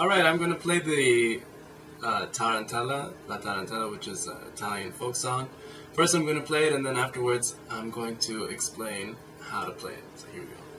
Alright, I'm going to play the uh, Tarantella, La Tarantella, which is an Italian folk song. First I'm going to play it, and then afterwards I'm going to explain how to play it. So here we go.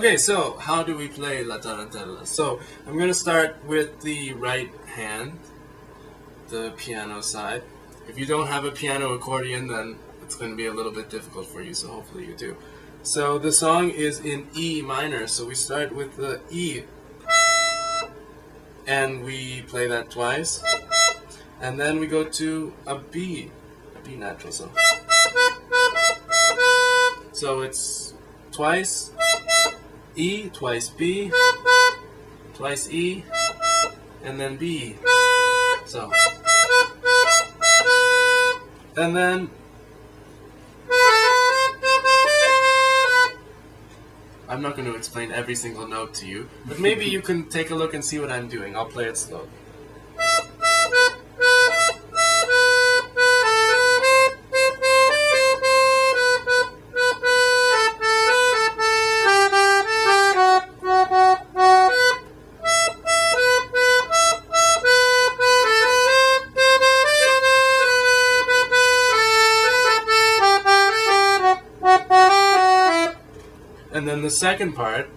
Okay, so how do we play La Tarantella? So I'm going to start with the right hand, the piano side. If you don't have a piano accordion, then it's going to be a little bit difficult for you, so hopefully you do. So the song is in E minor, so we start with the E, and we play that twice, and then we go to a B, a B natural, so. So it's twice, E, twice B, twice E, and then B. So. And then. I'm not going to explain every single note to you, but maybe you can take a look and see what I'm doing. I'll play it slowly. The second part,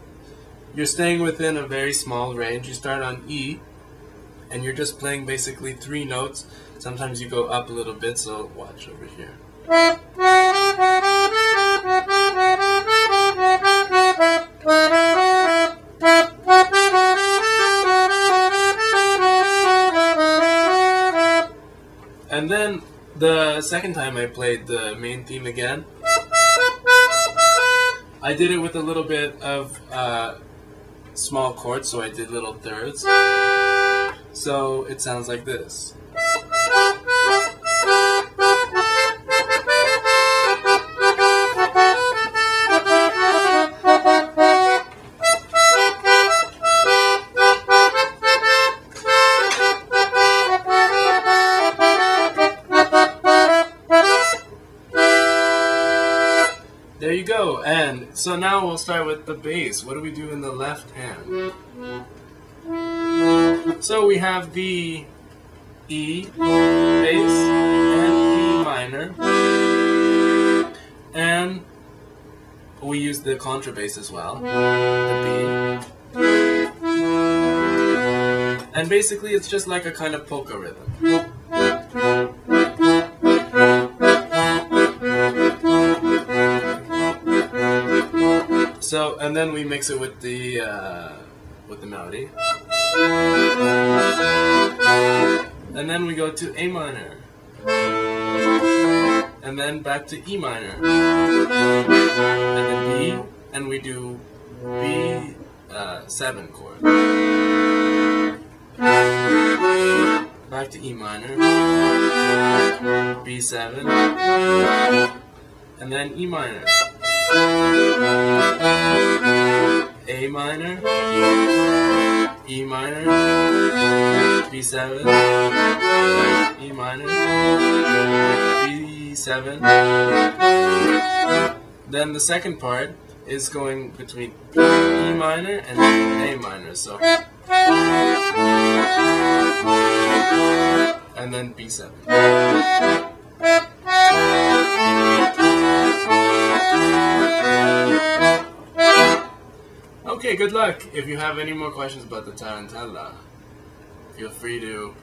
you're staying within a very small range. You start on E, and you're just playing basically three notes. Sometimes you go up a little bit, so watch over here. And then the second time I played the main theme again, I did it with a little bit of uh, small chords, so I did little thirds. So it sounds like this. There you go. And so now we'll start with the bass. What do we do in the left hand? So we have the E bass and E minor. And we use the contrabass as well. The B. And basically it's just like a kind of polka rhythm. And then we mix it with the uh, with the melody, and then we go to A minor, and then back to E minor, and then B, and we do B uh, seven chord, back to E minor, B seven, and then E minor. A minor, E minor, B7, E minor, B7. Then the second part is going between E minor and A minor, so. And then B7. Good luck. If you have any more questions about the Tarantella, feel free to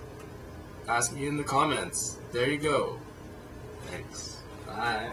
ask me in the comments. There you go. Thanks. Bye.